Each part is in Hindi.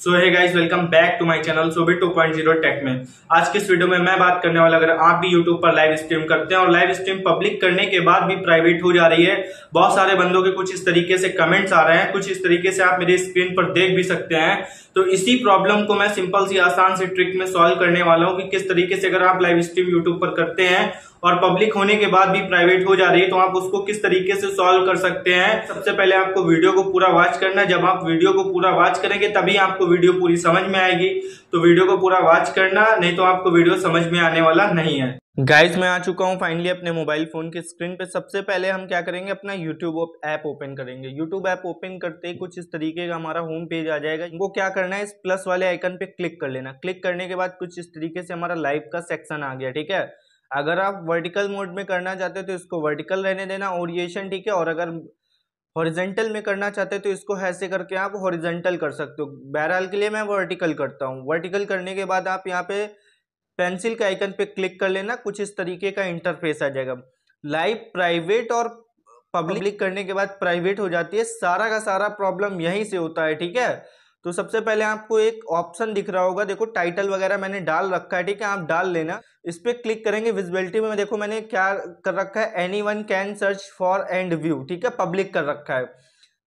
So hi guys welcome back to my channel Sobi 2.0 tech में। आज की इस वीडियो में मैं बात करने वाला, अगर आप भी यूट्यूब पर लाइव स्ट्रीम करते हैं और लाइव स्ट्रीम पब्लिक करने के बाद भी प्राइवेट हो जा रही है, बहुत सारे बंदों के कुछ इस तरीके से कमेंट्स आ रहे हैं, कुछ इस तरीके से आप मेरी स्क्रीन पर देख भी सकते हैं। तो इसी प्रॉब्लम को मैं सिंपल सी, आसान सी ट्रिक में सॉल्व करने वाला हूँ कि किस तरीके से अगर आप लाइव स्ट्रीम यूट्यूब पर करते हैं और पब्लिक होने के बाद भी प्राइवेट हो जा रही है तो आप उसको किस तरीके से सॉल्व कर सकते हैं। सबसे पहले आपको वीडियो को पूरा वॉच करना है। जब आप वीडियो को पूरा वॉच करेंगे, तभी आपको वीडियो पूरी समझ में आएगी तो वीडियो को पूरा वॉच करना, नहीं तो आपको वीडियो समझ में आने वाला नहीं है। गाइज़ मैं आ चुका हूँ फाइनली अपने मोबाइल फ़ोन की स्क्रीन पे। सबसे पहले हम क्या करेंगे, अपना यूट्यूब ऐप ओपन करेंगे। यूट्यूब ऐप ओपन करते ही कुछ इस तरीके का हमारा होम पेज आ जाएगा। वो क्या करना है, इस प्लस वाले आइकन पे क्लिक कर लेना। क्लिक करने के बाद कुछ इस तरीके से हमारा लाइव का सेक्शन आ गया, ठीक है? अगर आप वर्टिकल मोड में करना चाहते हो तो इसको वर्टिकल रहने देना। ओरिएशन ठीक है? और अगर हॉरिजेंटल में करना चाहते हो तो इसको ऐसे करके आप हॉरिजेंटल कर सकते हो। बहरहाल के लिए मैं वर्टिकल करता हूँ। वर्टिकल करने के बाद आप यहाँ पे पेंसिल के आइकन पे क्लिक कर लेना, कुछ इस तरीके का इंटरफेस आ जाएगा। लाइव, प्राइवेट और पब्लिक करने के बाद प्राइवेट हो जाती है। सारा का सारा प्रॉब्लम यहीं से होता है, ठीक है? तो सबसे पहले आपको एक ऑप्शन दिख रहा होगा, देखो टाइटल वगैरह मैंने डाल रखा है, ठीक है, आप डाल लेना। इस पर क्लिक करेंगे विजिबिलिटी में, देखो मैंने क्या कर रखा है anyone can search for and view ठीक है पब्लिक कर रखा है।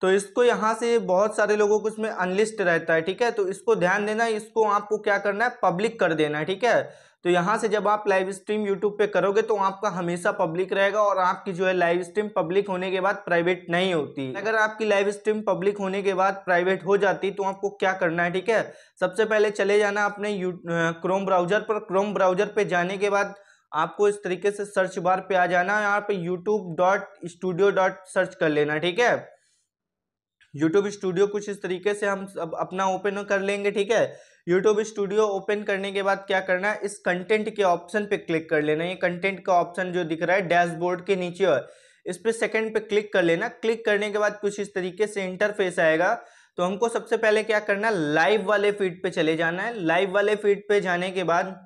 तो इसको यहाँ से बहुत सारे लोगों को इसमें अनलिस्ट रहता है, ठीक है? तो इसको ध्यान देना है इसको आपको क्या करना है? पब्लिक कर देना है, ठीक है? तो यहाँ से जब आप लाइव स्ट्रीम यूट्यूब पे करोगे तो आपका हमेशा पब्लिक रहेगा और आपकी जो है लाइव स्ट्रीम पब्लिक होने के बाद प्राइवेट नहीं होती। अगर आपकी लाइव स्ट्रीम पब्लिक होने के बाद प्राइवेट हो जाती तो आपको क्या करना है, ठीक है? सबसे पहले चले जाना अपने क्रोम ब्राउज़र पर। क्रोम ब्राउज़र पर जाने के बाद आपको इस तरीके से सर्च बार पे आ जाना है यहाँ पे YouTube dot studio dot search कर लेना, ठीक है? यूट्यूब स्टूडियो कुछ इस तरीके से हम अब अपना ओपन कर लेंगे, ठीक है? यूट्यूब स्टूडियो ओपन करने के बाद क्या करना है? इस कंटेंट के ऑप्शन पे क्लिक कर लेना ये कंटेंट का ऑप्शन जो दिख रहा है डैशबोर्ड के नीचे इस पर सेकंड पे क्लिक कर लेना। क्लिक करने के बाद कुछ इस तरीके से इंटरफेस आएगा। तो हमको सबसे पहले क्या करना है? लाइव वाले फ़ीड पे चले जाना है। लाइव वाले फ़ीड पे जाने के बाद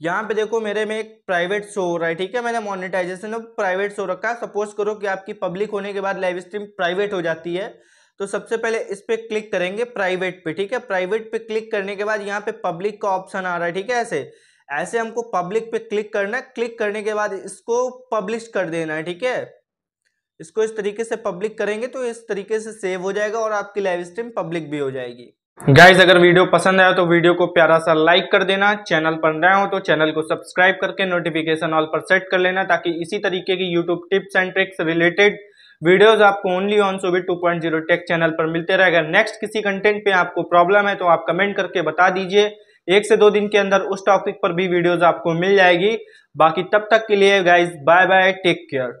यहाँ पे देखो मेरे में एक प्राइवेट शो हो रहा है, ठीक है? मैंने मोनेटाइजेशन प्राइवेट शो रखा है। सपोज़ करो कि आपकी पब्लिक होने के बाद लाइव स्ट्रीम प्राइवेट हो जाती है। तो सबसे पहले इस पे क्लिक करेंगे प्राइवेट पे, ठीक है? प्राइवेट पे क्लिक करने के बाद यहाँ पे पब्लिक का ऑप्शन आ रहा है, ठीक है? ऐसे ऐसे हमको पब्लिक पे क्लिक करना है, क्लिक करने के बाद इसको पब्लिश कर देना है, ठीक है? इसको इस तरीके से पब्लिक करेंगे तो इस तरीके से सेव हो जाएगा और आपकी लाइव स्ट्रीम पब्लिक भी हो जाएगी। गाइज़ अगर वीडियो पसंद आया तो वीडियो को प्यारा सा लाइक कर देना, चैनल पर नया हो तो चैनल को सब्सक्राइब करके नोटिफिकेशन ऑल पर सेट कर लेना ताकि इसी तरीके की YouTube tips and tricks related videos आपको ओनली ऑन सोबिट 2.0 टेक चैनल पर मिलते रहेगा। नेक्स्ट किसी कंटेंट पे आपको प्रॉब्लम है तो आप कमेंट करके बता दीजिए। एक से दो दिन के अंदर उस टॉपिक पर भी वीडियोस आपको मिल जाएगी। बाकी तब तक के लिए guys bye bye take care